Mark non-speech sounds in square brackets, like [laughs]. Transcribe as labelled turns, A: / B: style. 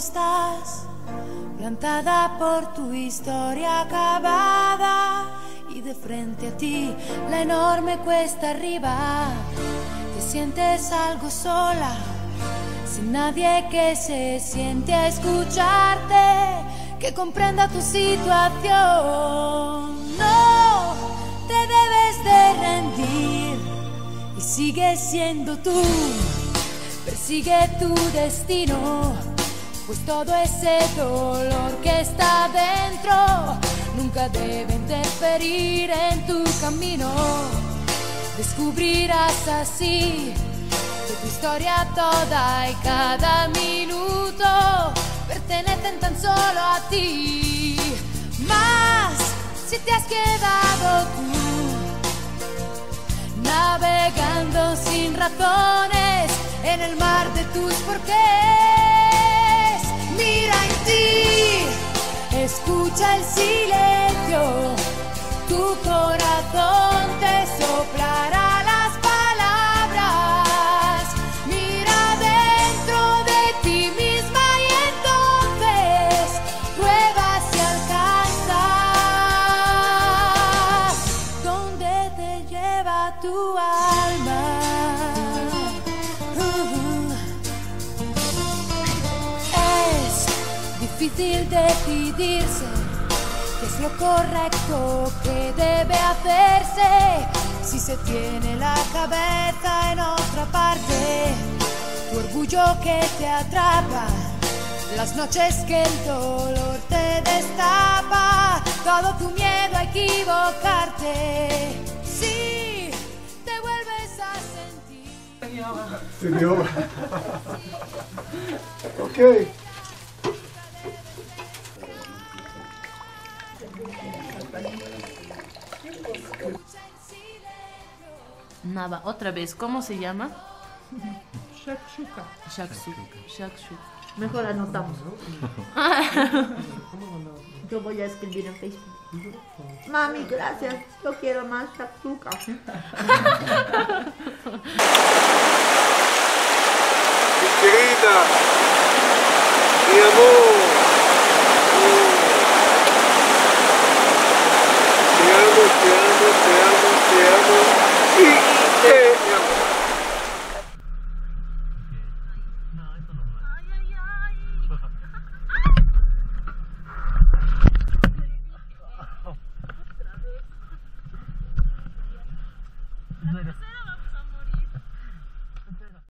A: estás, plantada por tu historia acabada y de frente a ti la enorme cuesta arriba. Te sientes algo sola, sin nadie que se siente a escucharte, que comprenda tu situación. No te debes de rendir y sigue siendo tú. Persigue tu destino, pues todo ese dolor que está dentro nunca debe interferir en tu camino. Descubrirás así que tu historia toda y cada minuto pertenecen tan solo a ti. Más si te has quedado tú navegando sin razones en el mar de tus porqués. Escucha el silencio, tu corazón te soplará las palabras. Difícil decidirse qué es lo correcto que debe hacerse si se tiene la cabeza en otra parte. Tu orgullo que te atrapa, las noches que el dolor te destapa, todo tu miedo a equivocarte. Sí, te vuelves a sentir.
B: Señor. [laughs] ok.
C: Nada, otra vez, ¿cómo se llama?
D: Shakshuka.
C: Shakshuka. Shakshuka. Mejor anotamos. [laughs] Yo voy a escribir en Facebook. Mami, gracias. Yo quiero más shakshuka. [laughs]